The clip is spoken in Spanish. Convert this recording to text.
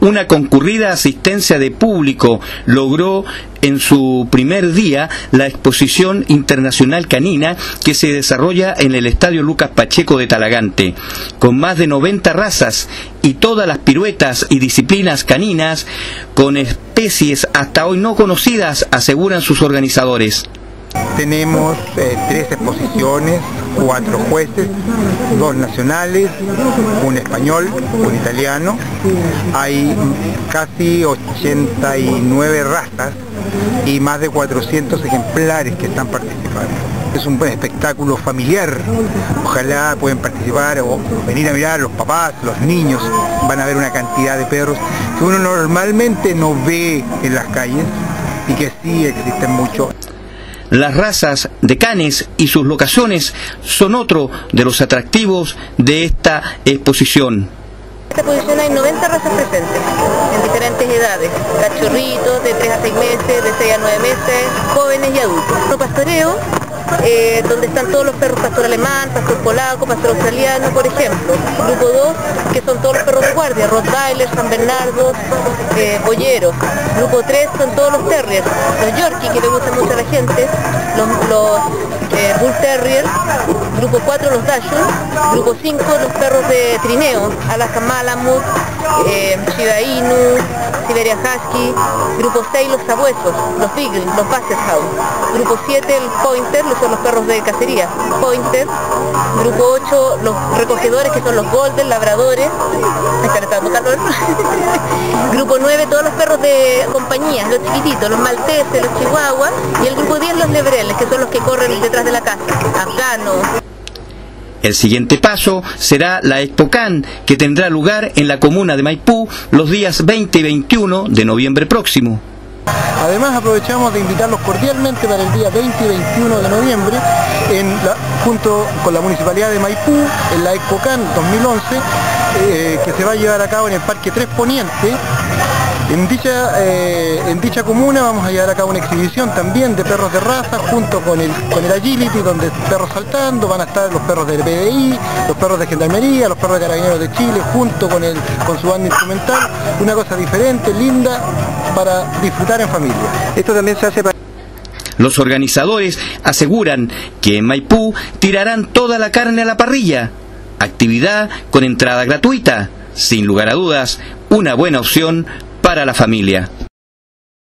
Una concurrida asistencia de público logró en su primer día la exposición internacional canina que se desarrolla en el Estadio Lucas Pacheco de Talagante, con más de 90 razas y todas las piruetas y disciplinas caninas con especies hasta hoy no conocidas, aseguran sus organizadores. Tenemos eh, tres exposiciones, cuatro jueces, dos nacionales, un español, un italiano. Hay casi 89 razas y más de 400 ejemplares que están participando. Es un buen espectáculo familiar, ojalá pueden participar o venir a mirar los papás, los niños, van a ver una cantidad de perros que uno normalmente no ve en las calles y que sí existen muchos. Las razas de canes y sus locaciones son otro de los atractivos de esta exposición. Esta exposición hay 90 razas presentes, en diferentes edades, cachorritos de 3 a 6 meses, de 6 a 9 meses, jóvenes y adultos. No pastoreo, eh, donde están todos los perros pastor alemán, pastor polaco, pastor australiano, por ejemplo. Grupo 2, que son todos los perros de guardia, Rottweiler, San Bernardo, eh. Grupo 3 son todos los terriers, los Yorkie, que le gustan mucho a la gente, los eh, Bull Terrier, grupo 4 los Dachshund, grupo 5 los perros de trineo, Alaska Malamute, eh, Shiba Inu, Siberia Husky, grupo 6 los sabuesos, los Beagle, los Basset Hound, grupo 7 el Pointer, son los perros de cacería, Pointer, grupo 8 los recogedores que son los Golden, Labradores, calor, grupo 9 todos los perros de compañía, los chiquititos, los malteses, los chihuahuas, y el grupo 10 los lebreles, que son los que corren detrás de la casa, afganos. El siguiente paso será la ExpoCan, que tendrá lugar en la comuna de Maipú los días 20 y 21 de noviembre próximo. Además aprovechamos de invitarlos cordialmente para el día 20 y 21 de noviembre junto con la Municipalidad de Maipú en la ExpoCan 2011 eh, que se va a llevar a cabo en el Parque Tres Poniente en dicha, eh, en dicha comuna vamos a llevar a cabo una exhibición también de perros de raza junto con el, con el Agility, donde perros saltando, van a estar los perros del PDI, los perros de Gendarmería, los perros de Carabineros de Chile, junto con, el, con su banda instrumental, una cosa diferente, linda, para disfrutar en familia. Esto también se hace para... Los organizadores aseguran que en Maipú tirarán toda la carne a la parrilla, actividad con entrada gratuita, sin lugar a dudas, una buena opción para la familia.